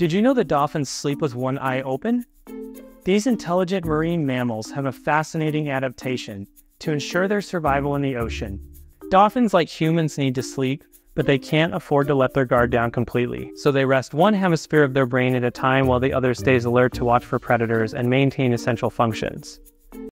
Did you know that dolphins sleep with one eye open? These intelligent marine mammals have a fascinating adaptation to ensure their survival in the ocean. Dolphins, like humans, need to sleep, but they can't afford to let their guard down completely. So they rest one hemisphere of their brain at a time while the other stays alert to watch for predators and maintain essential functions.